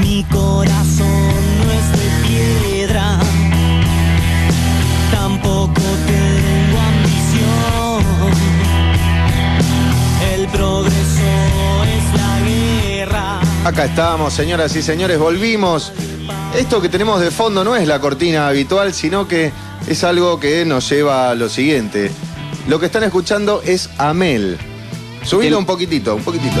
Mi corazón no es de piedra, tampoco tengo ambición. El progreso es la guerra. Acá estamos, señoras y señores, volvimos. Esto que tenemos de fondo no es la cortina habitual, sino que es algo que nos lleva a lo siguiente. Lo que están escuchando es Amel. Subilo un poquitito, un poquitito.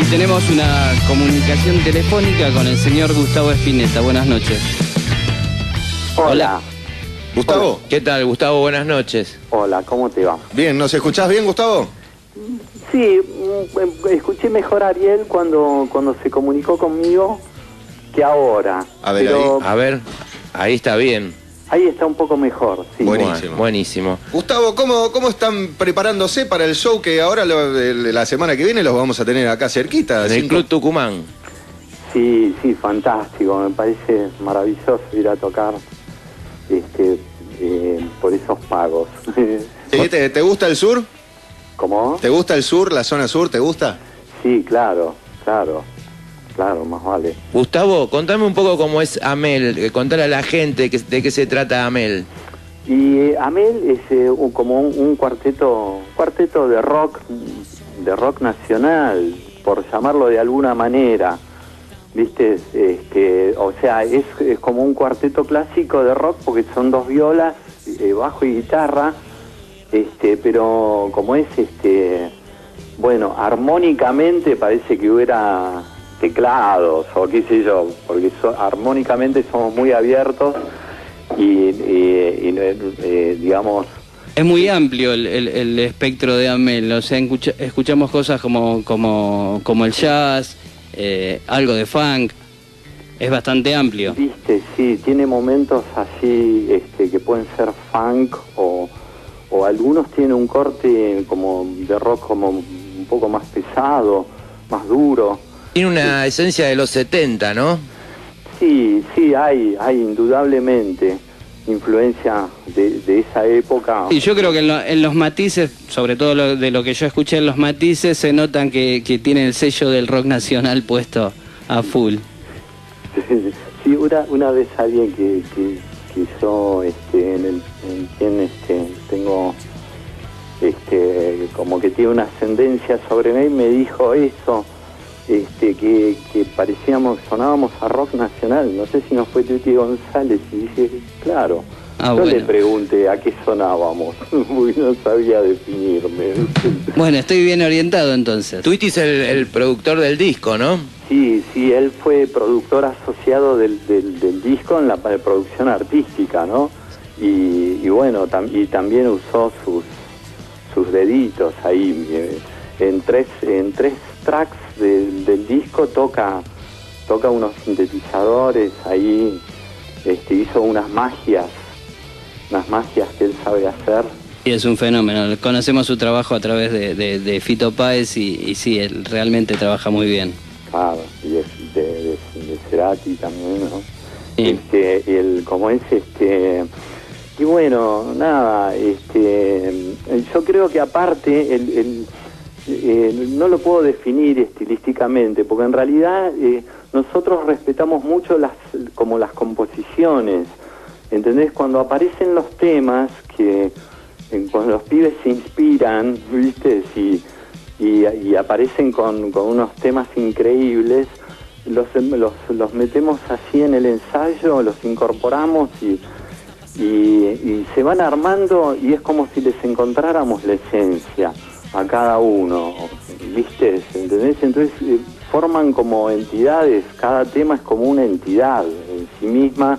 Y tenemos una comunicación telefónica con el señor Gustavo Espineta. Buenas noches. Hola. Gustavo. ¿Qué tal, Gustavo? Buenas noches. Hola, ¿cómo te va? Bien, ¿nos escuchás bien, Gustavo? Sí, mm, escuché mejor a Ariel cuando, cuando se comunicó conmigo que ahora. A ver, Pero A ver, ahí está bien. Ahí está un poco mejor, sí. Buenísimo. Bueno, buenísimo. Gustavo, ¿cómo, ¿cómo están preparándose para el show que ahora lo- el- la semana que viene los vamos a tener acá cerquita? En el Cinco- Club Tucumán. Sí, sí, fantástico. Me parece maravilloso ir a tocar este, eh, por esos pagos. Sí, ¿Te, te gusta el sur? ¿Cómo? ¿Te gusta el sur, la zona sur? ¿Te gusta? Sí, claro, claro. Claro, más vale. Gustavo, contame un poco cómo es Amel, eh, contale a la gente que- de qué se trata Amel. Y eh, Amel es eh, un- como un, un cuarteto, cuarteto de rock, de rock nacional, por llamarlo de alguna manera. ¿Viste? Este, o sea, es, es como un cuarteto clásico de rock porque son dos violas, eh, bajo y guitarra, este, pero como es este, bueno, armónicamente parece que hubiera teclados o qué sé yo, porque so- armónicamente somos muy abiertos y, y- y, eh, digamos Es muy amplio el, el- el espectro de Amel. O sea, escucha- escuchamos cosas como, como, como el jazz, eh, algo de funk. Es bastante amplio. viste sí tiene momentos así este, que pueden ser funk o, o algunos tienen un corte como de rock como un poco más pesado más duro Tiene una esencia de los 70, ¿no? sí sí hay hay indudablemente influencia de, de esa época Y yo creo que en, lo- en los matices, sobre todo lo- de lo que yo escuché en los matices, se notan que, que tiene el sello del rock nacional puesto a full. Sí, una, una vez alguien que, que, que yo, este, en, el, en quien este, tengo, este, como que tiene una ascendencia sobre mí, me dijo eso, este, que, que parecíamos, sonábamos a rock nacional. No sé si nos fue Tuti González y dije, claro. Ah, yo le pregunté a qué sonábamos, porque no sabía definirme. Bueno, estoy bien orientado entonces. Twitty es el, el productor del disco, ¿no? Sí, sí, él fue productor asociado del, del, del disco en la producción artística, ¿no? Y, y bueno, tam- y también usó sus, sus deditos ahí. eh, En tres, en tres tracks del, del disco toca, toca unos sintetizadores ahí, este, hizo unas magias, unas magias que él sabe hacer. Y es un fenómeno. Conocemos su trabajo a través de, de- de Fito Páez y, y sí, él realmente trabaja muy bien. Claro, y de, de, de- Cerati también, ¿no? Sí. Este, el, como es este. Y bueno, nada, este, yo creo que aparte, el, el- eh, no lo puedo definir estilísticamente, porque en realidad eh, nosotros respetamos mucho las, como las composiciones, ¿entendés? Cuando aparecen los temas que eh, cuando los pibes se inspiran, ¿viste? Y, aparecen con, unos temas increíbles, los, los, metemos así en el ensayo, los incorporamos y se van armando y es como si les encontráramos la esencia a cada uno, ¿viste? ¿Entendés? Entonces eh, forman como entidades, cada tema es como una entidad en sí misma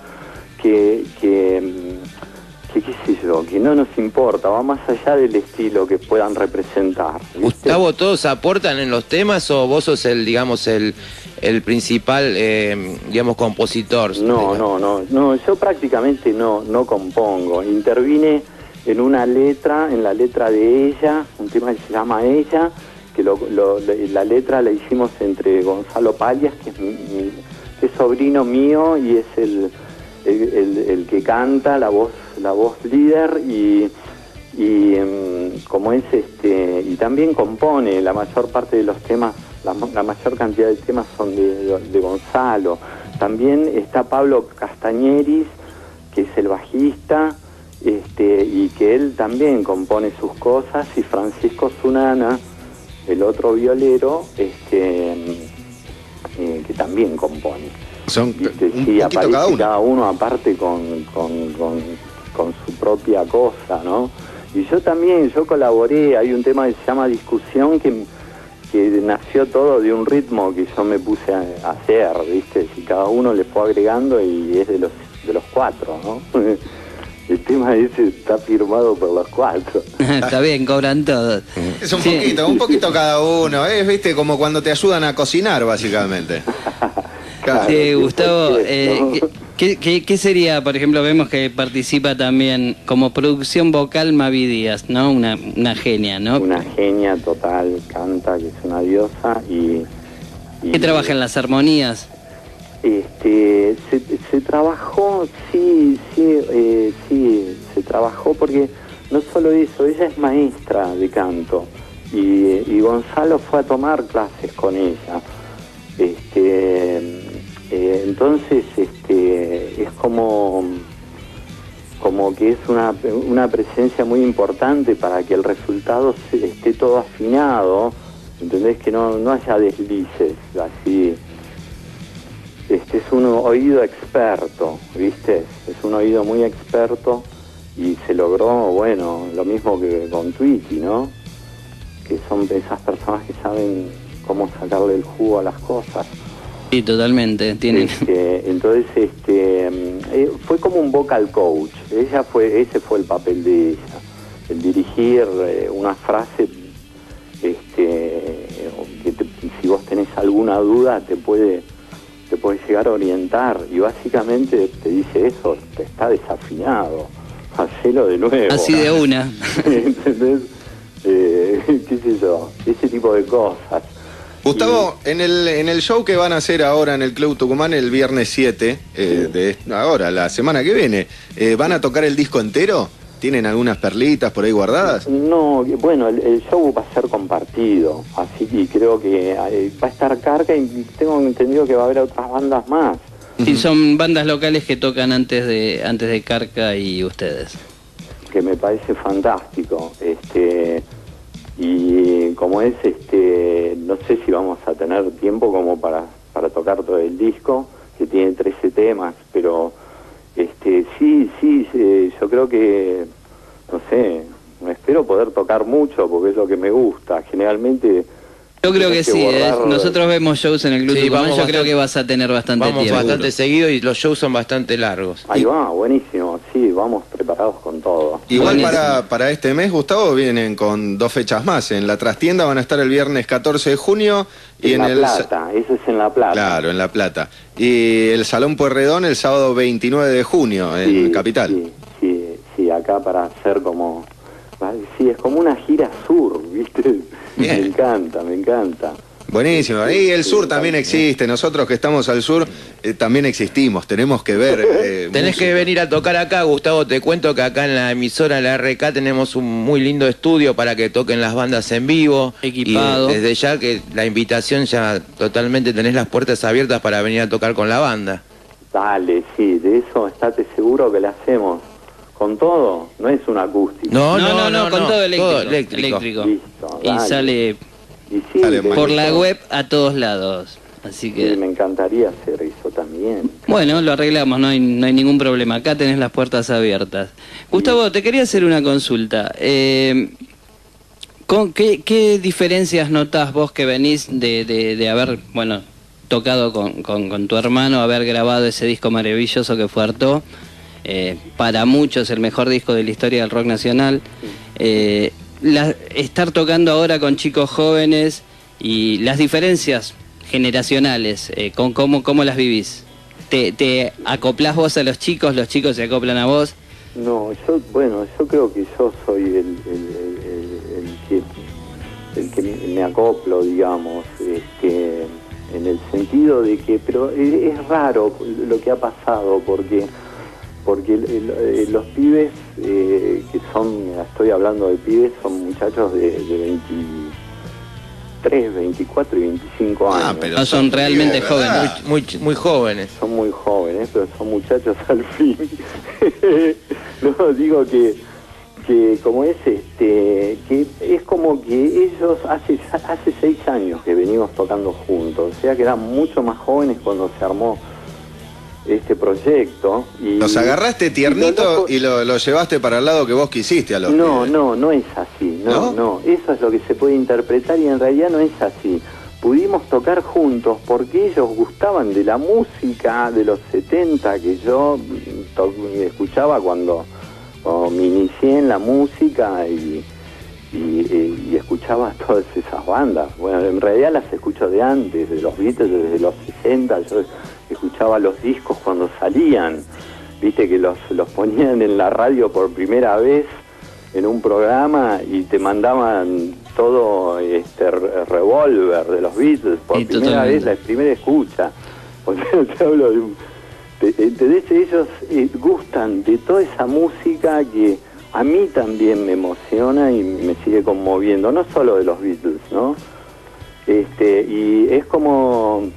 que, que, mm, que qué sé yo, que no nos importa, va más allá del estilo que puedan representar. ¿viste? Gustavo, ¿todos aportan en los temas o vos sos el, digamos, el, el principal, eh, digamos, compositor? No, no, no, no, yo prácticamente no, no compongo. Intervine en una letra, en la letra de ella, un tema que se llama Ella, que lo- la letra la hicimos entre Gonzalo Palias, que es, mi- es sobrino mío y es el, el, que canta, la voz, la voz líder y, y em, como es este, y también compone la mayor parte de los temas la, ma- la mayor cantidad de temas son de Gonzalo. También está Pablo Castañeris, que es el bajista, este, y que él también compone sus cosas, y Francisco Zunana, el otro violero, este, eh, que también compone. Son Viste, un sí, aparece cada uno. cada uno aparte con, con, con, con su propia cosa, ¿no? Y yo también, yo colaboré, hay un tema que se llama Discusión que, que nació todo de un ritmo que yo me puse a, a hacer, ¿viste? Y cada uno le fue agregando y es de los, de los cuatro, ¿no? El tema ese está firmado por los cuatro. Está bien, cobran todos. Es un Sí. poquito, un poquito cada uno. Es, viste, como cuando te ayudan a cocinar, básicamente. Claro. Sí, Gustavo, eh. ¿qué, qué, qué sería, por ejemplo, vemos que participa también como producción vocal Mavi Díaz, ¿no? Una, una genia, ¿no? Una genia total, canta, que es una diosa y... y- ¿Qué trabaja en las armonías? Este, se, trabajó, sí, sí, eh, sí, se trabajó porque no solo eso, ella es maestra de canto y, Gonzalo fue a tomar clases con ella. Este, eh, entonces, este, es como, como que es una, una presencia muy importante para que el resultado esté todo afinado, ¿entendés? Que no, no haya deslices así un oído experto, ¿viste? Es un oído muy experto y se logró, bueno, lo mismo que con Twitty, ¿no? Que son esas personas que saben cómo sacarle el jugo a las cosas. Sí, totalmente. Tiene... Este, entonces, este, eh, fue como un vocal coach. Ella fue, ese fue el papel de ella, el dirigir eh, una frase, este, que te- si vos tenés alguna duda te puede, te puede llegar a orientar y básicamente te dice eso, te está desafinado, hacelo de nuevo. Así de una. ¿Entendés? Eh, qué sé yo, ese tipo de cosas. Gustavo, en el, en el show que van a hacer ahora en el Club Tucumán el viernes 7, eh, de ahora, la semana que viene, eh, ¿van a tocar el disco entero? ¿Tienen algunas perlitas por ahí guardadas? No, bueno, el, el show va a ser compartido, así que creo que eh, va a estar carga y tengo entendido que va a haber otras bandas más. Sí, son bandas locales que tocan antes de antes de Carca y ustedes. que me parece fantástico. Este, y como es, este, no sé si vamos a tener tiempo como para, para tocar todo el disco, que tiene 13 temas, pero este, sí, sí, sí, yo creo que, no sé, espero poder tocar mucho porque es lo que me gusta. Generalmente... Yo creo que sí, ¿eh? nosotros vemos shows en el Club Sí, Tucumán, vamos yo creo que vas a tener bastante Vamos tiempo. bastante seguido y los shows son bastante largos. Ahí va, buenísimo, sí, vamos preparados con todo. Igual Buenísimo. para, para este mes, Gustavo, vienen con dos fechas más. En la trastienda van a estar el viernes 14 de junio y en, en La el... Plata, eso es en La Plata. Claro, en La Plata. Y el Salón Pueyrredón el sábado 29 de junio en Sí, Capital. Sí, sí, sí, acá para hacer como... Sí, es como una gira sur, ¿viste? Bien. Me encanta, me encanta. Buenísimo. Y el sur también existe. Nosotros que estamos al sur eh, también existimos. Tenemos que ver. eh, Tenés música. que venir a tocar acá, Gustavo. Te cuento que acá en la emisora, la RK, tenemos un muy lindo estudio para que toquen las bandas en vivo. Equipado. Y desde ya que la invitación ya totalmente tenés las puertas abiertas para venir a tocar con la banda. Dale, sí, de eso estate seguro que le hacemos. Con todo, no es un acústico. No, No, no, no, con todo eléctrico. eléctrico. eléctrico. Listo, Y sale Y sí, por la web a todos lados. Así sí, que... me encantaría hacer eso también. Bueno, lo arreglamos, no hay, no hay ningún problema. Acá tenés las puertas abiertas. Gustavo, te quería hacer una consulta. Eh, ¿con qué, qué diferencias notás vos que venís de, de- de haber, bueno, tocado con, con- con tu hermano, haber grabado ese disco maravilloso que fue Arto? Eh, para muchos el mejor disco de la historia del rock nacional. Eh, estar tocando ahora con chicos jóvenes y las diferencias generacionales, eh, con cómo, cómo las vivís. ¿Te, ¿Te acoplás vos a los chicos, los chicos se acoplan a vos? No, yo, bueno, yo creo que yo soy el, el, el- el que, me- acoplo, digamos, este, en el sentido de que, pero es, es raro lo que ha pasado, porque porque el- el- eh, los pibes eh, que son, estoy hablando de pibes, son muchachos de, de 20 23, 24 y 25 Ah, años. pero No son realmente jóvenes. Muy, muy jóvenes. Son muy jóvenes, pero son muchachos al fin. no, digo que, que como es este, que es como que ellos hace, hace seis años que venimos tocando juntos, o sea que eran mucho más jóvenes cuando se armó este proyecto. Y, Los agarraste tiernito y lo, lo llevaste para el lado que vos quisiste a los no, pibes. no, no es así. ¿No? No, no, Eso es lo que se puede interpretar y en realidad no es así. Pudimos tocar juntos porque ellos gustaban de la música de los 70 que yo mm, escuchaba cuando, cuando me inicié en la música y, y, y- y escuchaba todas esas bandas. Bueno, en realidad las escucho de antes, de los Beatles, desde los 60. Yo escuchaba los discos cuando salían. Viste que los, los ponían en la radio por primera vez en un programa y te mandaban todo este re- revolver de los Beatles por primera totalmente. vez, la primera escucha. O sea, te hablo de un-. Ellos eh, gustan de toda esa música que a mí también me emociona y me sigue conmoviendo, no solo de los Beatles, ¿no? Este, y es como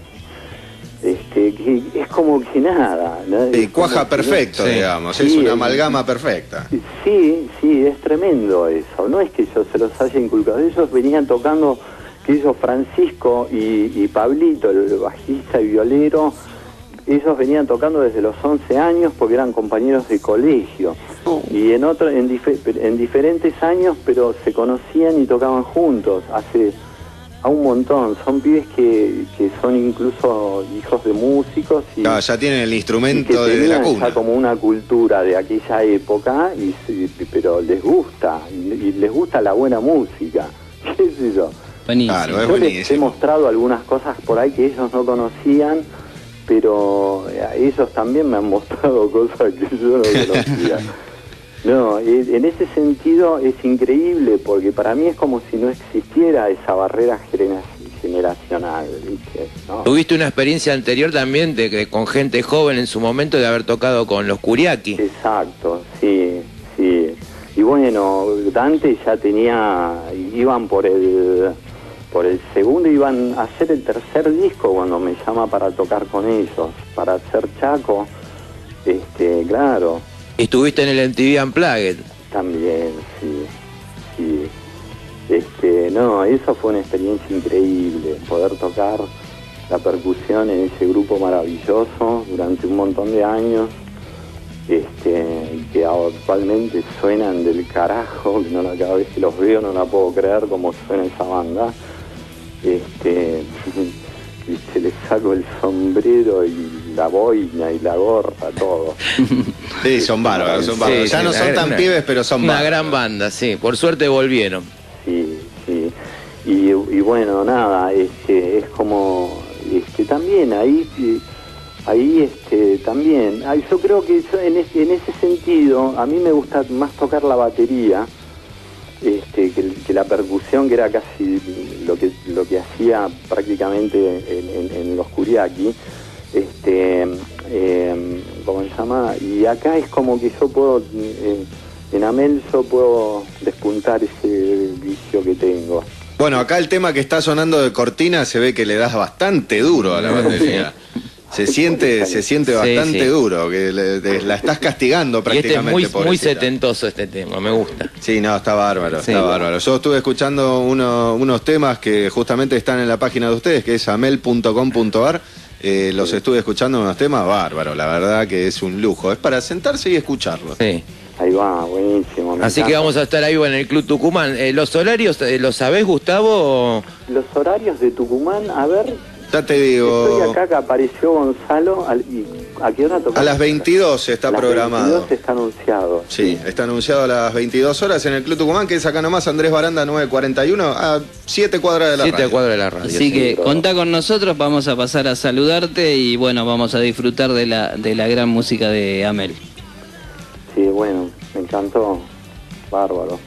este, que es como que nada. ¿no? Cuaja que- perfecto, digamos. Sí, es una amalgama perfecta. Sí, sí, es tremendo eso. No es que yo se los haya inculcado. Ellos venían tocando, que ellos, Francisco y, y Pablito, el bajista y violero, ellos venían tocando desde los 11 años porque eran compañeros de colegio. Y en, otro, en, en diferentes años, pero se conocían y tocaban juntos. Hace a un montón. Son pibes que, que son incluso hijos de músicos. Y, Claro, ya tienen el instrumento de la cuna. ya como una cultura de aquella época, y, pero les gusta, y, y les gusta la buena música, qué sé yo. Buenísimo. Claro, es Yo les he mostrado algunas cosas por ahí que ellos no conocían, pero eh, ellos también me han mostrado cosas que yo no conocía. No, en ese sentido es increíble porque para mí es como si no existiera esa barrera genera- generacional, ¿viste? ¿No? Tuviste una experiencia anterior también de que con gente joven en su momento de haber tocado con los Curiaki. Exacto, sí, sí. Y bueno, Dante ya tenía, iban por el, por el segundo, iban a hacer el tercer disco cuando me llama para tocar con ellos, para hacer Chaco, este, claro, Estuviste en el MTV Unplugged. también, sí, sí. Este, no, eso fue una experiencia increíble, poder tocar la percusión en ese grupo maravilloso durante un montón de años, este, que actualmente suenan del carajo, que no cada vez que los veo no la puedo creer cómo suena esa banda. Este, y se les saco el sombrero y la boina y la gorra, todo. Sí, son bárbaros, son bárbaros. Sí, ya sí, no son tan una- pibes, pero son Una bárbaros. gran banda, sí. Por suerte volvieron. Sí, sí. Y, y bueno, nada, este, es como, este, también ahí, ahí, este, también, yo creo que yo en, ese- en ese sentido, a mí me gusta más tocar la batería, este, que, la percusión, que era casi lo que, lo que hacía prácticamente en, en- en los Kuriaki, este, eh, ¿cómo se llama? Y acá es como que yo puedo, eh, en Amel yo puedo despuntar ese vicio que tengo. Bueno, acá el tema que está sonando de cortina se ve que le das bastante duro a la batería. Se siente, se siente bastante sí. duro, que le- te- la estás castigando Y este es prácticamente. muy, muy setentoso este tema, me gusta. Sí, no, está bárbaro, Sí. está bárbaro. Yo estuve escuchando uno- unos temas que justamente están en la página de ustedes, que es amel.com.ar. Eh, los estuve escuchando unos temas bárbaros, la verdad que es un lujo. Es para sentarse y escucharlos. Sí. Ahí va, buenísimo. Así que vamos a estar ahí en el Club Tucumán. Eh, ¿Los horarios eh, los sabés, Gustavo? Los horarios de Tucumán, a ver, Ya te digo, estoy acá que apareció Gonzalo, al- y ¿a qué hora toca? a las 22 está A las programado. 22 está anunciado. Sí, está anunciado a las 22 horas en el Club Tucumán, que es acá nomás Andrés Baranda 941, a 7 cuadras de la Siete radio. cuadras de la radio. Así sí. que todo. contá con nosotros, vamos a pasar a saludarte y bueno, vamos a disfrutar de la, de la gran música de Amel. Sí, bueno, me encantó. Bárbaro.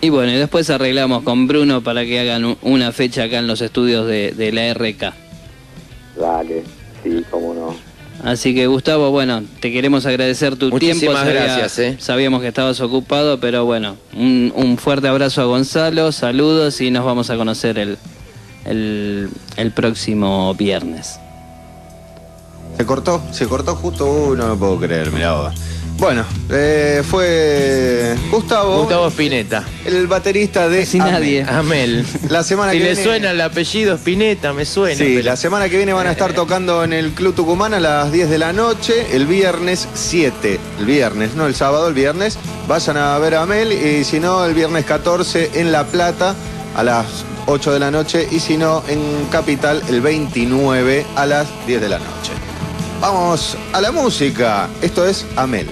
Y bueno, y después arreglamos con Bruno para que hagan una fecha acá en los estudios de, de la RK. Dale, sí, cómo no. Así que Gustavo, bueno, te queremos agradecer tu Muchísimas tiempo. Sabía- gracias, eh. Sabíamos que estabas ocupado, pero bueno, un, un fuerte abrazo a Gonzalo, saludos y nos vamos a conocer el, el, el próximo viernes. Se cortó, se cortó justo, uh, no lo puedo creer, mirá vos. Bueno, eh, fue Gustavo, Gustavo Spinetta. el baterista de Sin Amel. nadie. Amel. La semana si que le viene- suena el apellido Spinetta, me suena. Sí, pero- la semana que viene van a estar tocando en el Club Tucumán a las 10 de la noche, el viernes 7. El viernes, no el sábado, el viernes. Vayan a ver a Mel y si no, el viernes 14 en La Plata a las 8 de la noche y si no, en Capital el 29 a las 10 de la noche. Vamos a la música. Esto es Amel.